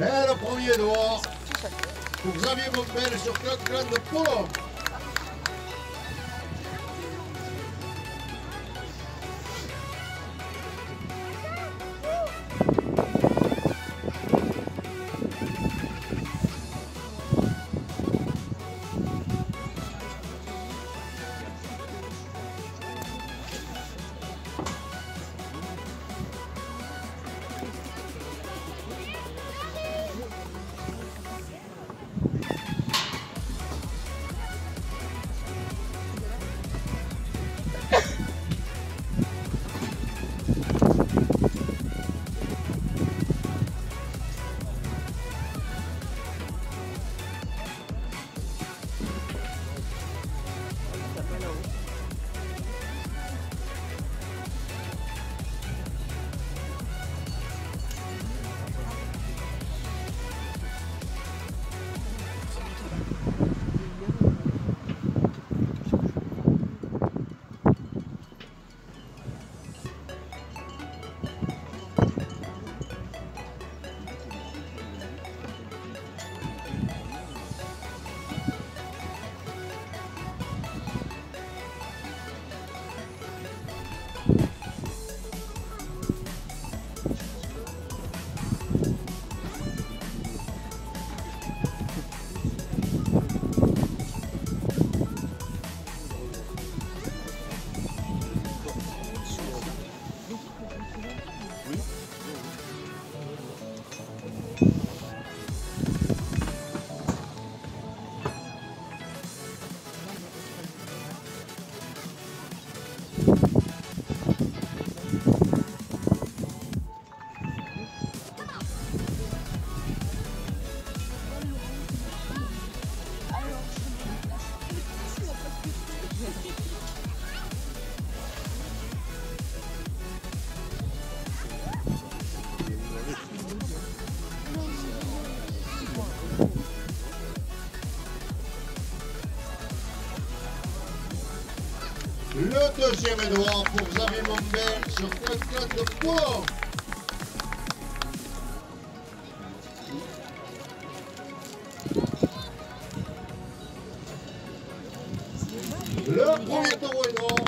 Et le premier doigt pour Xavier Bombel sur Claude Claude de. Deuxième Edouard pour Xavier Mombel sur Claude Claude de Polo. Le premier taureau Edouard,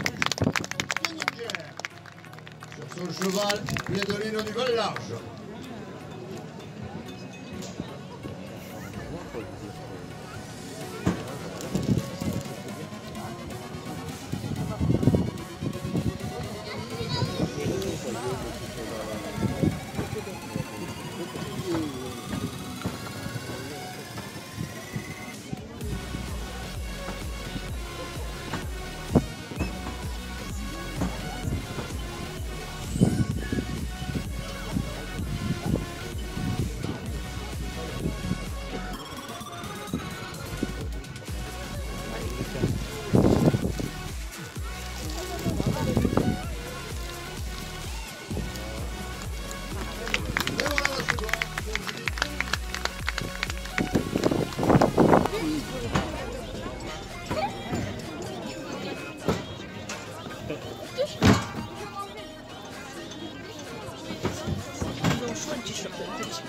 sur son cheval, pied de ligne du Val large. 说你什么都不行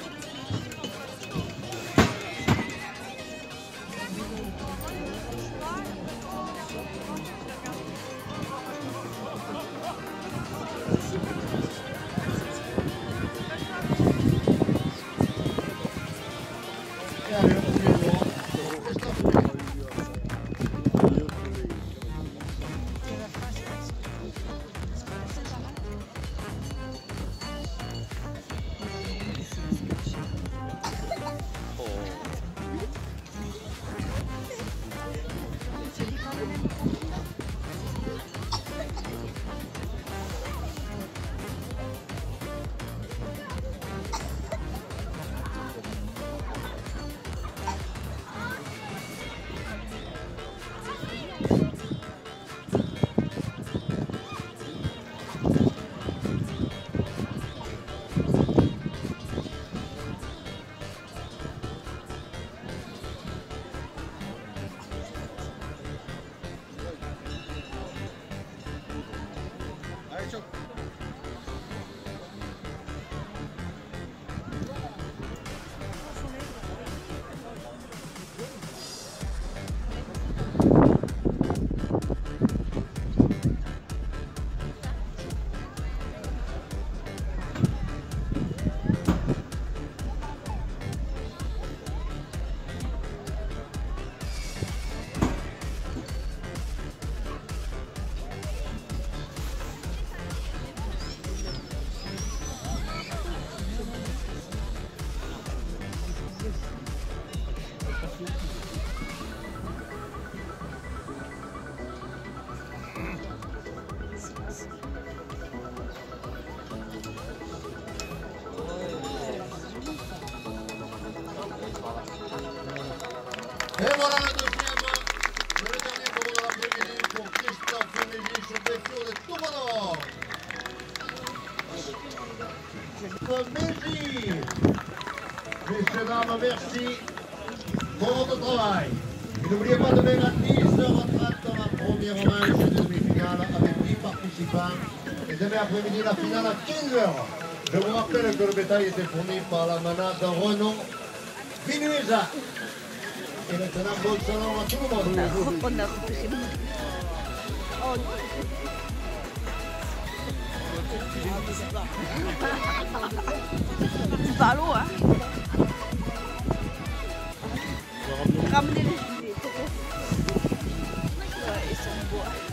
Et voilà le deuxième, le dernier moment de l'après-midi pour Christophe Mégy sur des de Tourbador. Mégy. Messieurs, dames, merci pour votre travail. Et n'oubliez pas demain à 10h30 dans la première manche de demi-finale avec 10 participants. Et demain après-midi, la finale à 15h. Je vous rappelle que le bétail était fourni par la manade Renault Vinuesa. こんなこんなことしてる。Baru ah. Kamu ni. Wah, isang buah.